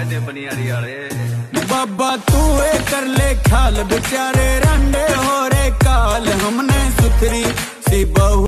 कहते बनियारी वाले बाबा, तू ए कर ले ख्याल बेचारे रंडे हो रे काल, हमने सुथरी सी बहु।